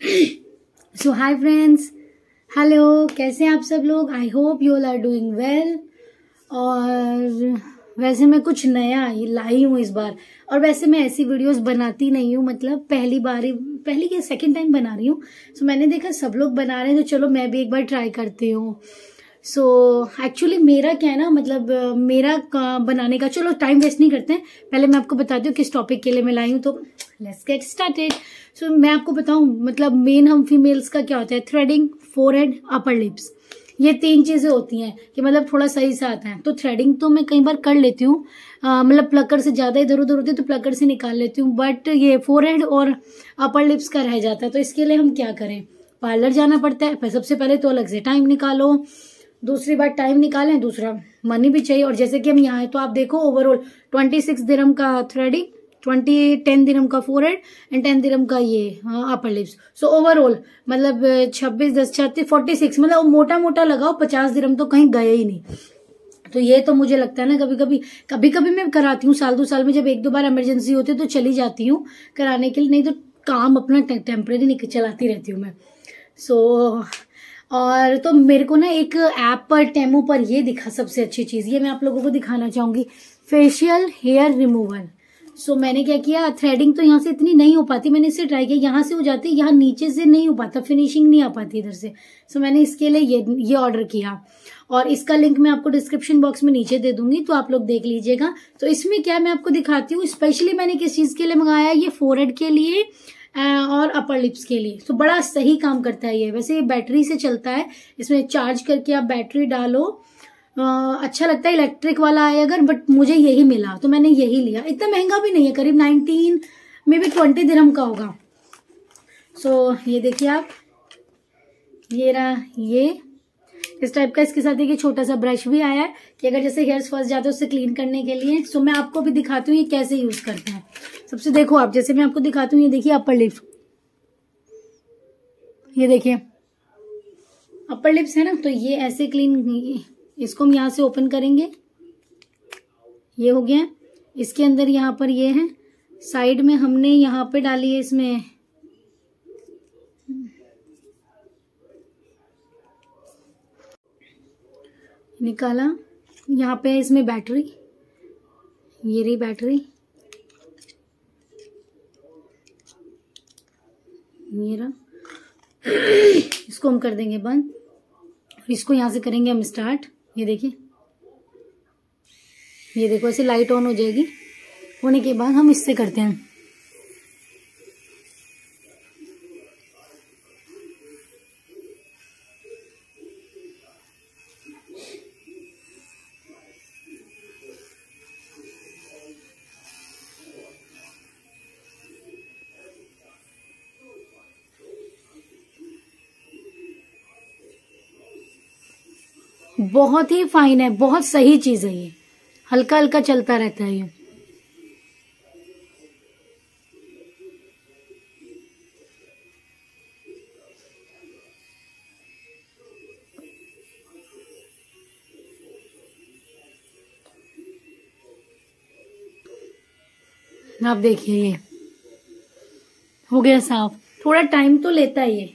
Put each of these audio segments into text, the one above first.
सो hi friends hello कैसे हैं आप सब लोग? I hope you are doing well और वैसे मैं कुछ नया लाई हूँ इस बार। और वैसे मैं ऐसी वीडियोस बनाती नहीं हूँ मतलब पहली बार ही पहली के सेकंड टाइम बना रही हूँ। सो so, मैंने देखा सब लोग बना रहे हैं तो चलो मैं भी एक बार ट्राई करती हूँ। सो so, एक्चुअली मेरा क्या है ना मतलब मेरा बनाने का चलो टाइम वेस्ट नहीं करते हैं। पहले मैं आपको बताती हूँ किस टॉपिक के लिए मैं लाई हूँ तो लेट्स गेट स्टार्टेड सो मैं आपको बताऊँ मतलब मेन हम फीमेल्स का क्या होता है? थ्रेडिंग फोरहेड अपर लिप्स ये तीन चीज़ें होती हैं कि मतलब थोड़ा सही से आता है। तो थ्रेडिंग तो मैं कई बार कर लेती हूँ। मतलब प्लकर से ज़्यादा इधर उधर होती है तो प्लकर से निकाल लेती हूँ। बट ये फोरहेड और अपर लिप्स का रह जाता है तो इसके लिए हम क्या करें? पार्लर जाना पड़ता है। सबसे पहले तो अलग से टाइम निकालो। दूसरी बार टाइम निकालें दूसरा मनी भी चाहिए। और जैसे कि हम यहाँ हैं तो आप देखो ओवरऑल ट्वेंटी सिक्स दिरम का थ्रेडिंग ट्वेंटी टेन दिरम का फोर हेड एंड टेन दिरम का ये अपर लिप्स सो ओवरऑल मतलब छब्बीस दस छत्तीस फोर्टी सिक्स मतलब मोटा मोटा लगाओ पचास दिरम तो कहीं गए ही नहीं। तो ये तो मुझे लगता है ना कभी कभी कभी कभी मैं कराती हूँ साल दो साल में जब एक दो बार इमरजेंसी होती है तो चली जाती हूँ कराने के लिए नहीं तो काम अपना टेम्परेरी चलाती रहती हूँ मैं। सो so, और तो मेरे को ना एक ऐप पर टेमो पर ये दिखा सबसे अच्छी चीज़। ये मैं आप लोगों को दिखाना चाहूँगी। फेशियल हेयर रिमूवल सो मैंने क्या किया थ्रेडिंग तो यहाँ से इतनी नहीं हो पाती। मैंने इसे ट्राई किया यहाँ से हो जाती यहाँ नीचे से नहीं हो पाता फिनिशिंग नहीं आ पाती इधर से। सो so, मैंने इसके लिए ये ये ऑर्डर किया। और इसका लिंक मैं आपको डिस्क्रिप्शन बॉक्स में नीचे दे दूँगी तो आप लोग देख लीजिएगा। तो इसमें क्या मैं आपको दिखाती हूँ स्पेशली मैंने किस चीज़ के लिए मंगाया ये फोरहेड के लिए और अपर लिप्स के लिए। तो बड़ा सही काम करता है ये। वैसे ये बैटरी से चलता है। इसमें चार्ज करके आप बैटरी डालो। अच्छा लगता है इलेक्ट्रिक वाला है अगर बट मुझे यही मिला। तो मैंने यही लिया। इतना महँगा भी नहीं है करीब नाइनटीन मे बी ट्वेंटी दिनम का होगा। सो so, ये देखिए आप। ये रहा ये। इस टाइप का इसके साथ एक छोटा सा ब्रश भी आया है कि अगर जैसे हेयर्स फंस जाते हैं उससे क्लीन करने के लिए। सो मैं आपको भी दिखाती हूँ ये कैसे यूज़ करते हैं। सबसे देखो आप, जैसे मैं आपको दिखाती हूँ, ये देखिए अपर लिप ये देखिए। अपर लिप्स है ना तो ये ऐसे क्लीन इसको हम यहाँ से ओपन करेंगे। ये हो गया। इसके अंदर यहाँ पर ये है। साइड में हमने यहाँ पे डाली है इसमें निकाला। यहाँ पे इसमें बैटरी। ये रही बैटरी। ये रहा। इसको हम कर देंगे बंद। इसको यहाँ से करेंगे हम स्टार्ट। ये देखिए। ये देखो, ऐसे लाइट ऑन हो जाएगी। होने के बाद हम इससे करते हैं। बहुत ही फाइन है, बहुत सही चीज़ है ये। हल्का हल्का चलता रहता है ये। आप देखिए ये। हो गया साफ़। थोड़ा टाइम तो लेता है ये।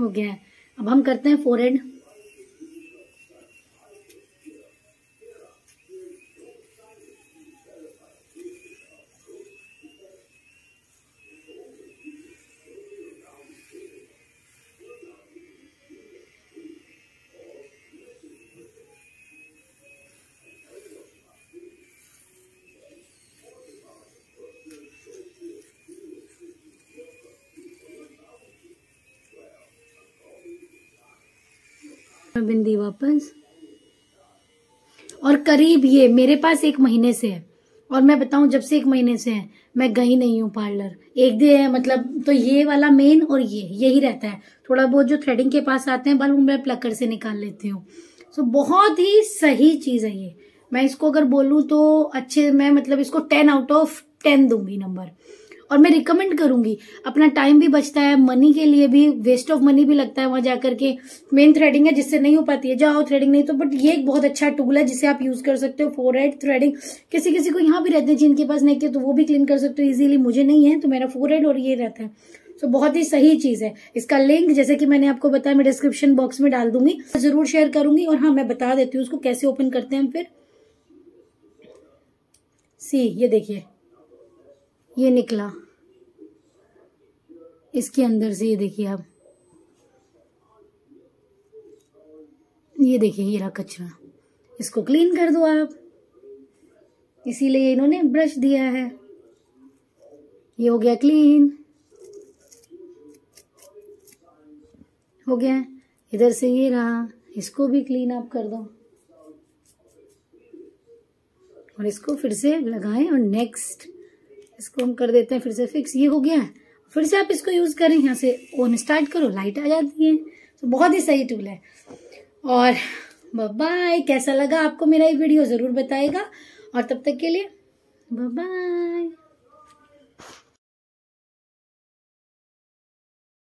हो गया। अब हम करते हैं फोरहेड बिंदी वापस। और करीब ये, मेरे पास एक महीने से है। और मैं बताऊँ, जब से एक महीने से है, मैं गई नहीं हूँ पार्लर। एक दिन है मतलब तो ये वाला मेन और ये, यही रहता है। थोड़ा बहुत जो थ्रेडिंग के पास आते हैं बल्ब मैं प्लकर से निकाल लेती हूँ। सो बहुत ही सही चीज़ है ये। मैं इसको अगर बोलूँ तो अच्छे, मैं मतलब इसको टेन आउट ऑफ़ टेन दूँगी नंबर और मैं रिकमेंड करूँगी। अपना टाइम भी बचता है मनी के लिए भी वेस्ट ऑफ़ मनी भी लगता है वहाँ जाकर के। मेन थ्रेडिंग है जिससे नहीं हो पाती है। जाओ थ्रेडिंग नहीं तो बट ये एक बहुत अच्छा टूल है जिसे आप यूज़ कर सकते हो। फोर हेड थ्रेडिंग किसी किसी को यहाँ भी रहते हैं जिनके पास नहीं किया तो वो भी क्लीन कर सकते हो। इजीली मुझे नहीं है तो मेरा फोर हेड और ये रहता है। तो बहुत ही सही चीज़ है। इसका लिंक जैसे कि मैंने आपको बताया, मैं डिस्क्रिप्शन बॉक्स में डाल दूँगी। ज़रूर शेयर करूँगी और हाँ मैं बता देती हूँ उसको कैसे ओपन करते हैं फिर। सी ये देखिए। ये निकला। इसके अंदर से ये देखिए आप। ये देखिए ये रहा कचरा। इसको क्लीन कर दो आप। इसीलिए इन्होंने ब्रश दिया है। ये हो गया क्लीन हो गया। इधर से ये रहा। इसको भी क्लीन आप कर दो। और इसको फिर से लगाएँ और नेक्स्ट इसको हम कर देते हैं, फिर से फिक्स ये हो गया। है फिर से आप इसको यूज़ करें, यहाँ से ऑन स्टार्ट करो लाइट आ जाती है। तो बहुत ही सही टूल है। और बाय कैसा लगा आपको मेरा ये वीडियो ज़रूर बताएगा। और तब तक के लिए बाय